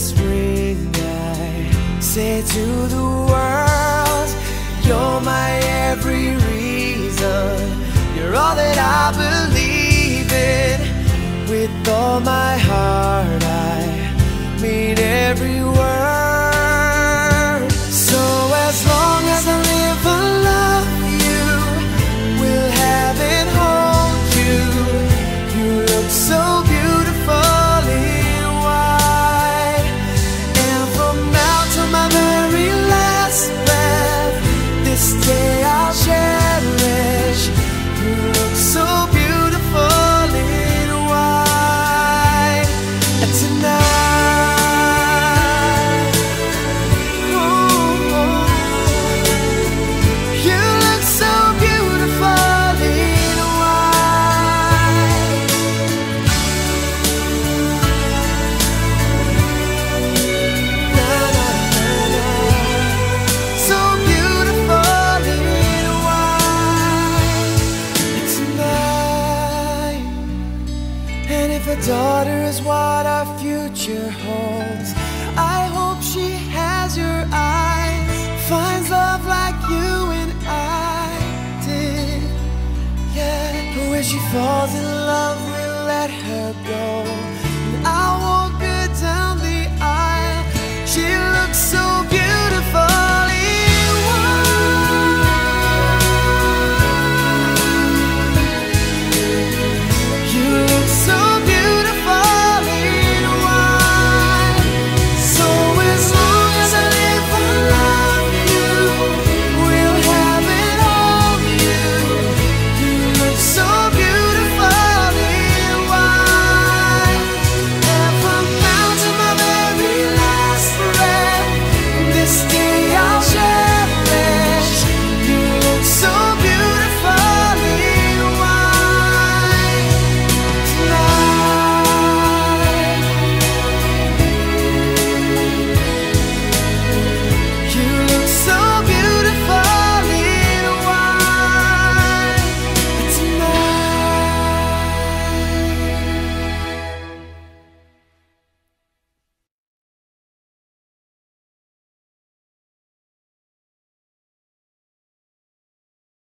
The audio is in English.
This I say to the world, You're my every reason. You're all that I believe a daughter is what our future holds, I hope she has your eyes, finds love like you and I did. Yeah, but when she falls in love, we'll let her go.